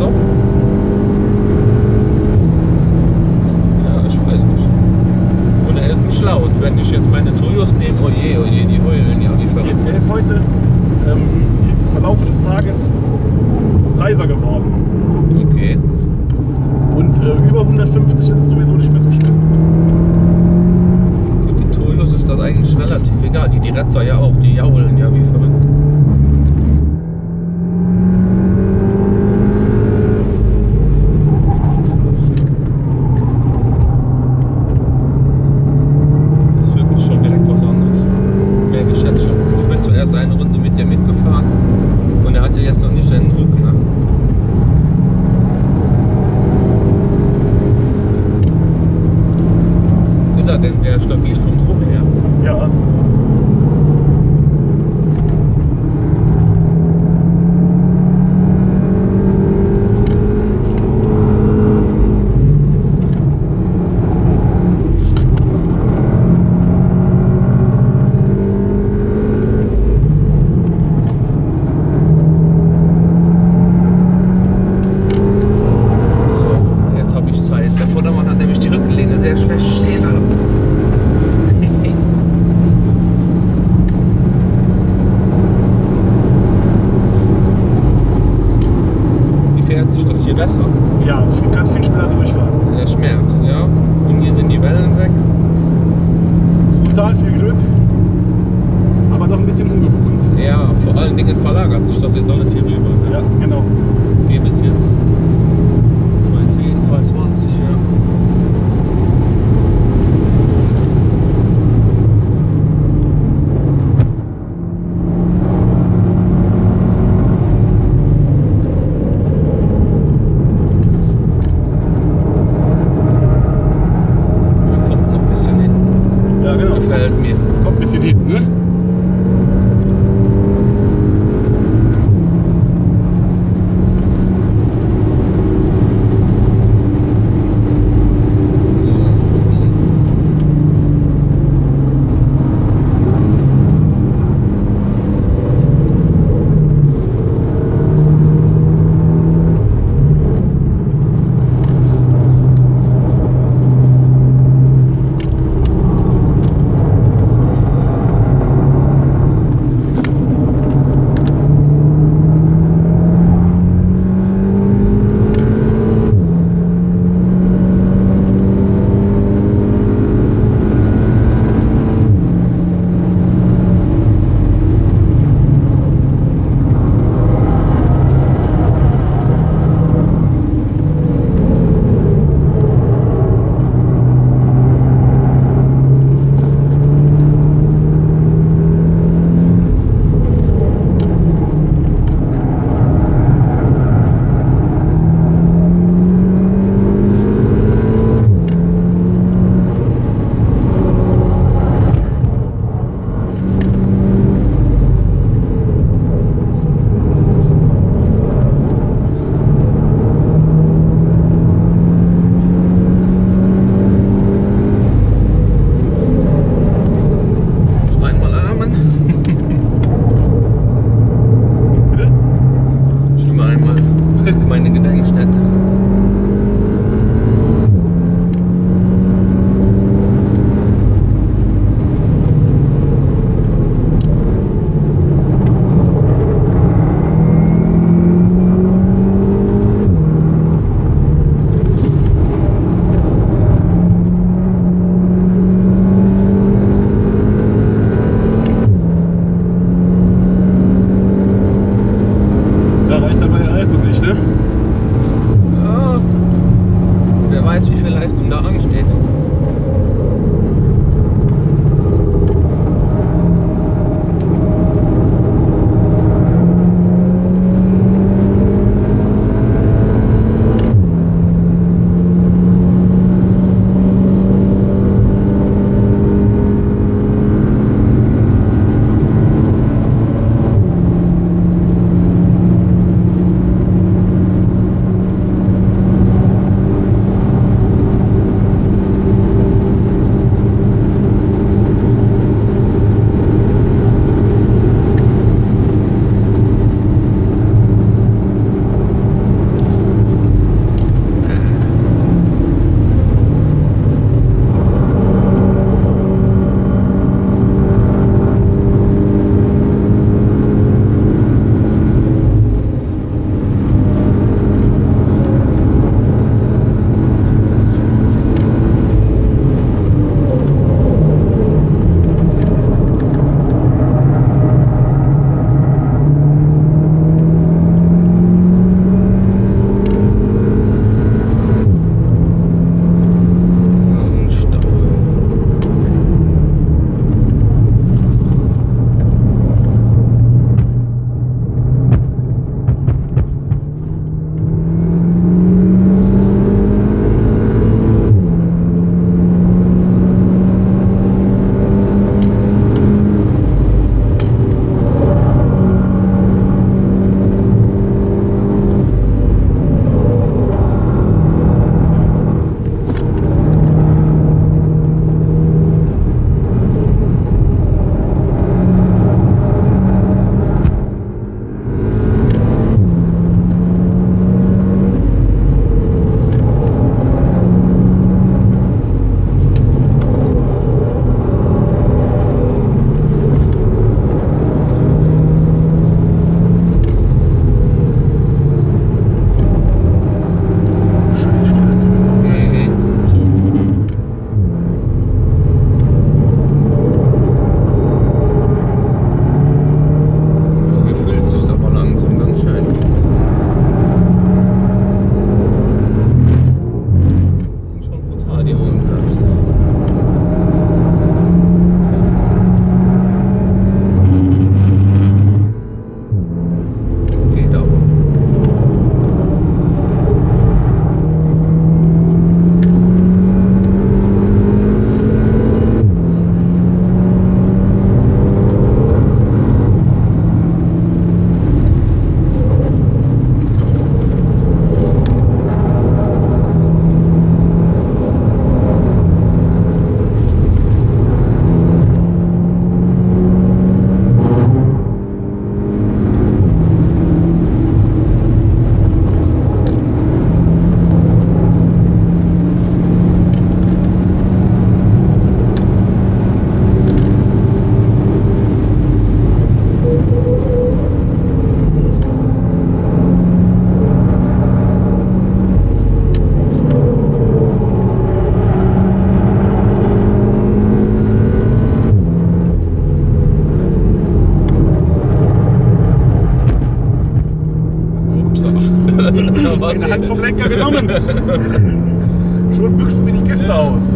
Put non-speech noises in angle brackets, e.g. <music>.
doch. Ja, ich weiß nicht. Und er ist nicht laut. Wenn ich jetzt meine Toyos nehme, oh je, oh je, die heulen ja wie verrückt. Er ist heute ähm, im Verlauf des Tages leiser geworden. Okay. Und äh, über 150 ist es sowieso nicht mehr so schlimm. Gut, die Toyos ist das eigentlich relativ egal. Die Direzza ja auch, die jaulen ja wie verrückt. Das ist wirklich schon direkt was anderes. Merke ich jetzt schon. Ich bin zuerst eine Runde mit dir mitgefahren und er hatte jetzt noch nicht den Druck. Ne? Ist er denn sehr stabil vom Druck her? Ja. So, jetzt habe ich Zeit. Der Vordermann hat nämlich die Rückenlehne sehr schlecht stehen gehabt. Wie fährt sich das hier besser? Ja, viel- kann viel schneller durchfahren. Der Schmerz, ja. Und hier sind die Wellen weg. Brutal viel Glück, aber doch ein bisschen ungewohnt. Ja, vor allen Dingen verlagert sich das jetzt alles hier rüber. Ne? Ja, genau. Hier bis jetzt 210, 220, ja. Kommt noch ein bisschen hin. Ja, genau. Gefällt mir. Kommt ein bisschen hinten, ne? Hand vom Lenker genommen. <laughs> Schon büchsen wir die Kiste aus.